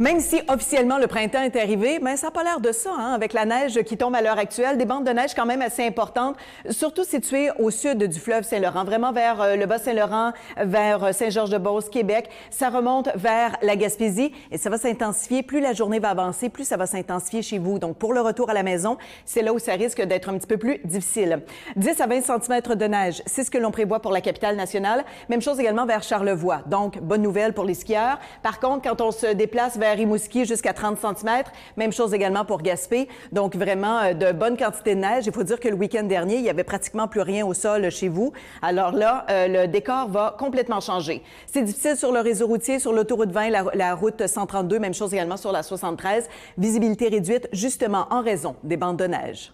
Même si officiellement le printemps est arrivé, mais ça n'a pas l'air de ça, hein, avec la neige qui tombe à l'heure actuelle, des bandes de neige quand même assez importantes, surtout situées au sud du fleuve Saint-Laurent, vraiment vers euh, le Bas-Saint-Laurent, vers euh, Saint-Georges-de-Beauce, Québec. Ça remonte vers la Gaspésie et ça va s'intensifier. Plus la journée va avancer, plus ça va s'intensifier chez vous. Donc pour le retour à la maison, c'est là où ça risque d'être un petit peu plus difficile. 10 à 20 cm de neige, c'est ce que l'on prévoit pour la capitale nationale. Même chose également vers Charlevoix. Donc bonne nouvelle pour les skieurs. Par contre, quand on se déplace vers Jusqu'à 30 cm. Même chose également pour Gaspé. Donc, vraiment euh, de bonnes quantités de neige. Il faut dire que le week-end dernier, il y avait pratiquement plus rien au sol chez vous. Alors là, euh, le décor va complètement changer. C'est difficile sur le réseau routier, sur l'autoroute 20, la, la route 132, même chose également sur la 73. Visibilité réduite, justement en raison des bandes de neige.